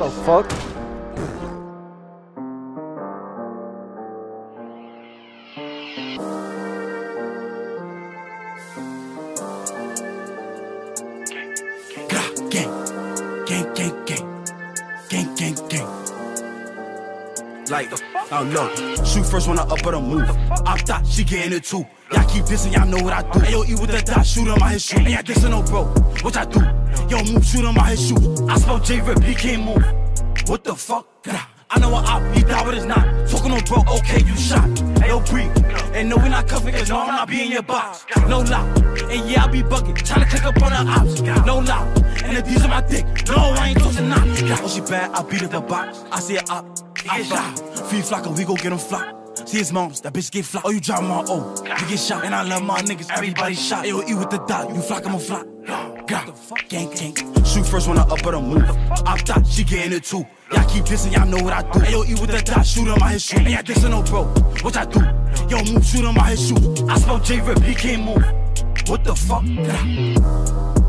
The fuck? Gang, gang, gang, gang, gang, gang. Like, oh no, shoot first when I up or the move. I thought she getting it too. Y'all keep dissing, y'all know what I do. Hey, yo, eat with that dot, shoot him, I hit shoot. Ain't y'all dissing no oh, bro, what y'all do? Yo, move, shoot him, I hit shoot. I spell J Rip, he can't move. What the fuck? I know what op, he died, but it's not. Talking on bro, okay, you shot. Yo, breathe. And no, we not covering, cause no, I'm not be in your box. No lie. And yeah, I be bugging, tryna click up on the ops. No lie. And if these are my dick, no, I ain't touching not. Oh, she bad, I beat at the box. I see it up, I fly. Free flocker, we go get him fly. See his moms, that bitch get fly. Oh, you drive my O, you get shot. And I love my niggas, everybody shot. Yo, eat with the dot, you flock, I'm a flock. God, gang, gang. Shoot first when I up or the move. I thought she getting it too. Y'all keep dissing, y'all know what I do. Hey, yo, eat with the dot, shoot him, I hit shoot. Y'all dissing no bro, what y'all do? Yo, move, shoot him, I hit shoot. I spell J Rip, he can't move. What the fuck?